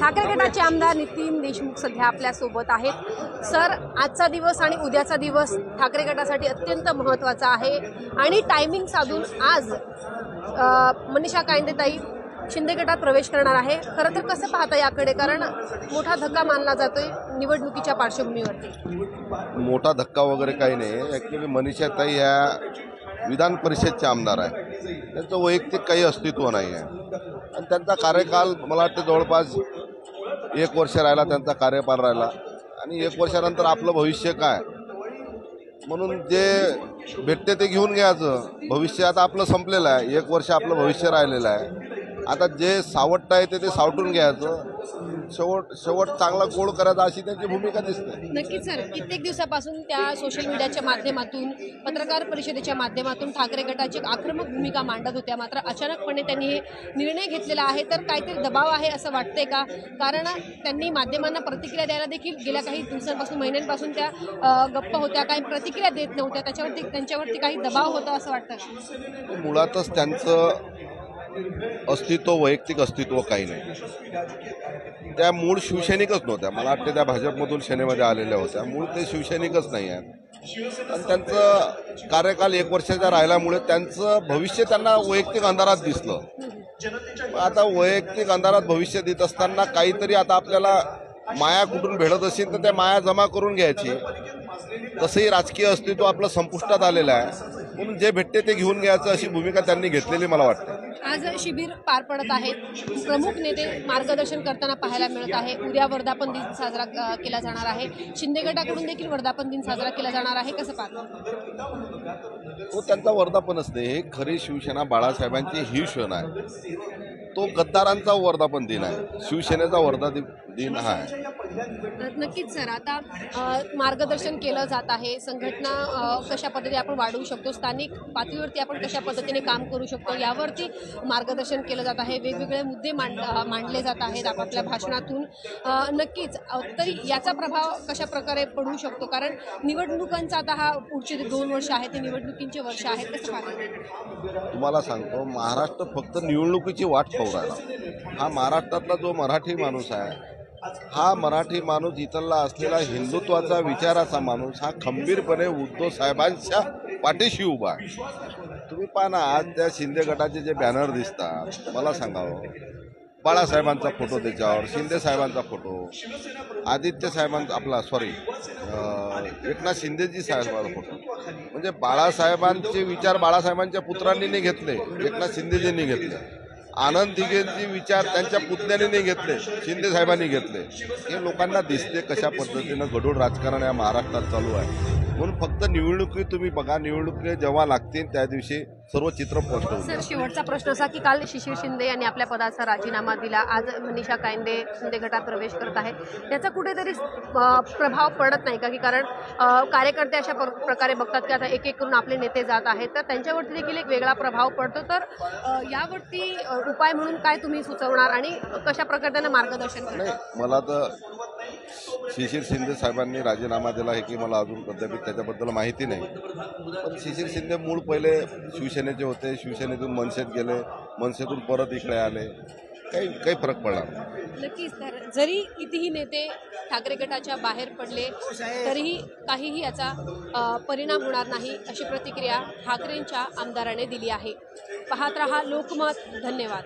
ठाकरे गटाचे आमदार नितीन देशमुख सध्या आपल्यासोबत आहेत. सर आजचा दिवस आणि उद्याचा दिवस ठाकरे गटासाठी अत्यंत महत्त्वाचा आहे. आणि टायमिंग साधून आज मनीषा कायंदेताई शिंदे गटात प्रवेश करणार आहे. खरं तर कसं पाहता याकडे? कारण मोठा धक्का मानला जातोय निवडणुकीच्या पार्श्वभूमीवरती. मोठा धक्का वगैरे काही नाही. ॲक्च्युली मनीषाताई ह्या विधान परिषदचे आमदार आहे त्यांचं वैयक्तिक काही अस्तित्व नाही आहे आणि त्यांचा कार्यकाल मला वाटतं जवळपास एक वर्ष राहिला त्यांचा कार्यपाल राहिला. आणि एक वर्षानंतर आपलं भविष्य काय? म्हणून जे भेटते ते घेऊन घ्यायचं. भविष्य आता आपलं संपलेलं आहे. एक वर्ष आपलं भविष्य राहिलेलं आहे. आता जे सावट आहे ते ते सावटून घ्यायचं. शेवट शेवट चांगला गोड करायचा अशी त्यांची भूमिका दिसते. नक्कीच सर. कित्येक दिवसापासून त्या सोशल मीडियाच्या माध्यमातून पत्रकार परिषदेच्या माध्यमातून ठाकरे गटाची आक्रमक भूमिका मांडत होत्या. मात्र अचानकपणे त्यांनी हे निर्णय घेतलेला आहे. तर काहीतरी दबाव आहे असं वाटतंय का? कारण त्यांनी माध्यमांना प्रतिक्रिया द्यायला देखील गेल्या काही दिवसांपासून महिन्यांपासून त्या गप्प होत्या. काही प्रतिक्रिया देत नव्हत्या. त्याच्यावरती त्यांच्यावरती काही दबाव होता असं वाटतं मुळातच त्यांचं अस्तित्व वैयक्तिक अस्तित्व काही नाही. त्या मूळ शिवसैनिकच नव्हत्या. मला वाटते त्या भाजपमधून सेनेमध्ये आलेल्या होत्या. मूळ ते शिवसैनिकच नाही आहेत. आणि त्यांचं कार्यकाल एक वर्षाचा राहिल्यामुळे त्यांचं भविष्य त्यांना वैयक्तिक अंधारात दिसलं. आता वैयक्तिक अंधारात भविष्य देत असताना काहीतरी आता आपल्याला माया कुठून भेटत असेल तर त्या माया जमा करून घ्यायची. तसंही राजकीय अस्तित्व आपलं संपुष्टात आलेलं आहे. म्हणून जे भेटते ते घेऊन घ्यायचं अशी भूमिका त्यांनी घेतलेली मला वाटते. आज शिबिर पार पडत आहे. प्रमुख नेते मार्गदर्शन करताना पाहायला मिळत आहे. उद्या वर्धापन दिन साजरा केला जाणार आहे. शिंदे गटाकडून देखील वर्धापन दिन साजरा केला जाणार आहे. कसं पाहतो? हो, तो त्यांचा वर्धापन असते. हे खरे शिवसेना बाळासाहेबांचे ही क्षण आहे. तो गद्दारांचा वर्धापन दिन आहे. शिवसेनेचा वर्धा दिन हा आहे. तर नक्कीच सर आता अ, मार्गदर्शन केलं जात आहे. संघटना अ, कशा पद्धतीने आपण वाढवू शकतो? स्थानिक पातळीवरती आपण कशा पद्धतीने काम करू शकतो? यावरती मार्गदर्शन केलं जात आहे. वेगवेगळे मुद्दे मांड अ, मांडले जात आहेत आपापल्या भाषणातून. अ, नक्कीच अ, तरी याचा प्रभाव कशा प्रकारे पडू शकतो? कारण निवडणुकांचा आता हा पुढचे जे दोन वर्ष आहेत ते निवडणुकींचे वर्ष आहेत. कसं पाहता तुम्हाला सांगतो महाराष्ट्र फक्त निवडणुकीची वाट पाहू राहिला हा महाराष्ट्रातला जो मराठी माणूस आहे हा मराठी माणूस इथला असलेला हिंदुत्वाचा विचाराचा माणूस हा खंबीरपणे उद्धव साहेबांच्या पाठीशी उभा आहे. तुम्ही पहा ना आज त्या शिंदे गटाचे जे बॅनर दिसतात मला सांगावं हो. बाळासाहेबांचा फोटो त्याच्यावर शिंदे साहेबांचा फोटो आदित्य साहेबांचा आपला सॉरी एकनाथ शिंदेजी साहेबांचा फोटो म्हणजे बाळासाहेबांचे विचार बाळासाहेबांच्या पुत्रांनी घेतले एकनाथ शिंदेजींनी घेतले. आनंद दिघेंचे विचार त्यांच्या पुतण्याने नाही घेतले शिंदे साहेबांनी घेतले. हे लोकांना दिसते कशा पद्धतीनं गढूळ राजकारण या महाराष्ट्रात चालू आहे. म्हणून फक्त निवडणुकी तुम्ही बघा निवडणुकी जेव्हा लागतील त्या दिवशी सर्व चित्र स्पष्ट सर शेवटचा प्रश्न असा की काल शिशिर शिंदे यांनी आपल्या पदाचा राजीनामा दिला. आज मनीषा कायंदे शिंदे गटात प्रवेश करत आहेत. याचा कुठेतरी प्रभाव पडत नाही का? की कारण कार्यकर्ते अशा प्र- प्रकारे बघतात की आता एक एक करून आपले नेते जात आहेत. तर त्यांच्यावरती देखील एक वेगळा प्रभाव पडतो. तर यावरती उपाय म्हणून काय तुम्ही सुचवणार आणि कशा प्रकारे त्यांना मार्गदर्शन करणार? मला तर शिशिर शिंदे साहेबांनी राजीनामा दिला आहे की मला अजून अद्याप त्याच्याबद्दल माहिती नाही. पण शिशिर शिंदे मूळ पहिले शिवसेनेचे होते. शिवसेनेतून मनसेत गेले. मनसेतून परत इकडे आले. काही काही फरक पडला नक्कीच तर जरी कितीही नेते ठाकरे गटाच्या बाहेर पडले तरीही काहीही याचा अ, परिणाम होणार नाही अशी प्रतिक्रिया ठाकरेंच्या आमदाराने दिली आहे. पाहत रहा लोकमत. धन्यवाद.